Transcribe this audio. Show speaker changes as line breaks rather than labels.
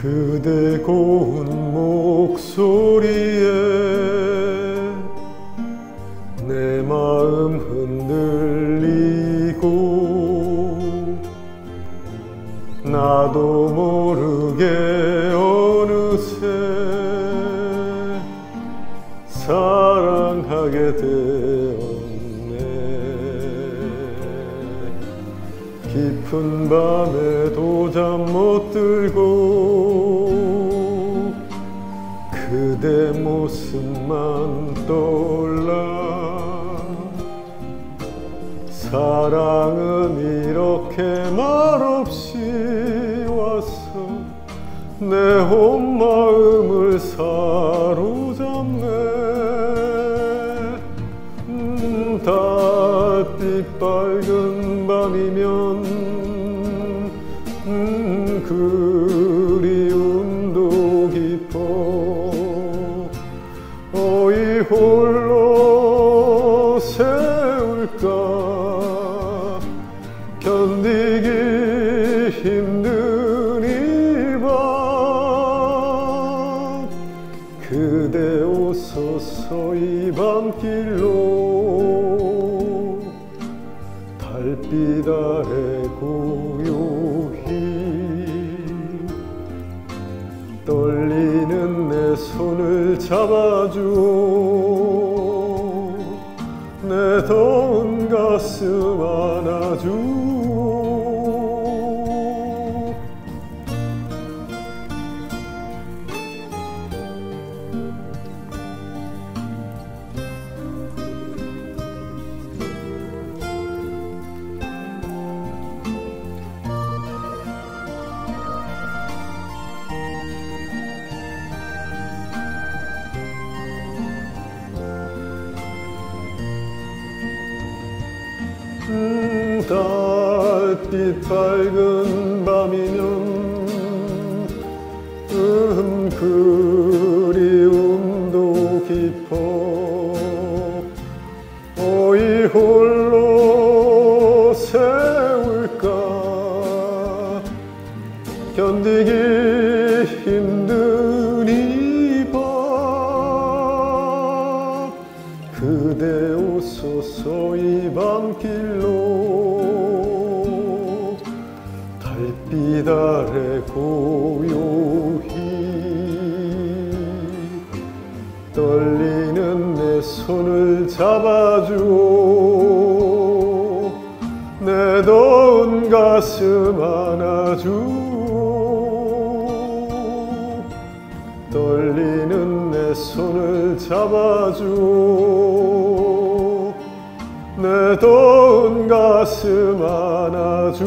그대 고운 목소리에 내 마음 흔들리고 나도 모르게 어느새 사랑하게 되었네. 깊은 밤에 도 잠 못 들고 그대 모습만 떠올라. 사랑은 이렇게 말없이 와서 내 온 마음을 사로잡네. 음, 달빛 밝은 밤이면 음, 그 홀로 세울까? 견디기 힘든 이 밤 그대 오소서 이 밤길로 달빛 아래 고요히 떨리는 내 손을 잡아 더운 가슴 안아줘 달빛 밝은 밤이면 음, 그리움도 깊어 어이 홀로 세울까 견디기 밤길로 달빛 아래 고요히 떨리는 내 손을 잡아줘 내 더운 가슴 안아줘 떨리는 내 손을 잡아줘 내 더운 가슴 안아줘